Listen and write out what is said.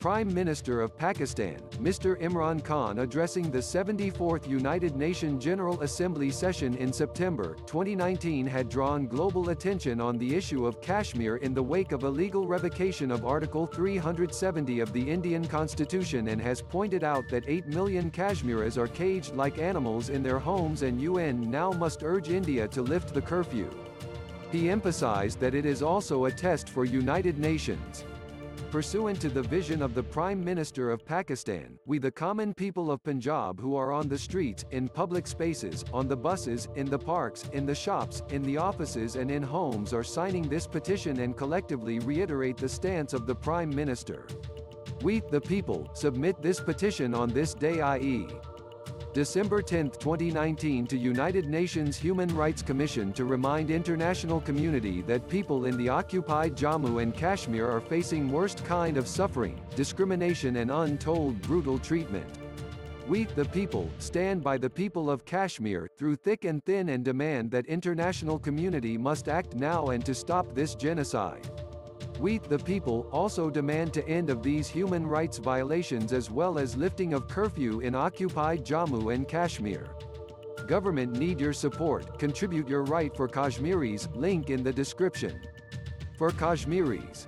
Prime Minister of Pakistan, Mr. Imran Khan addressing the 74th United Nations General Assembly session in September 2019 had drawn global attention on the issue of Kashmir in the wake of illegal revocation of Article 370 of the Indian Constitution and has pointed out that 8 million Kashmiris are caged like animals in their homes and UN now must urge India to lift the curfew. He emphasized that it is also a test for United Nations. Pursuant to the vision of the Prime Minister of Pakistan, we the common people of Punjab who are on the streets, in public spaces, on the buses, in the parks, in the shops, in the offices and in homes are signing this petition and collectively reiterate the stance of the Prime Minister. We, the people, submit this petition on this day i.e. December 10, 2019 to United Nations Human Rights Commission to remind international community that people in the occupied Jammu and Kashmir are facing worst kind of suffering, discrimination and untold brutal treatment. We, the people, stand by the people of Kashmir, through thick and thin and demand that international community must act now and to stop this genocide. We, the people, also demand to end of these human rights violations as well as lifting of curfew in occupied Jammu and Kashmir. Government need your support, contribute your right for Kashmiris, link in the description. For Kashmiris,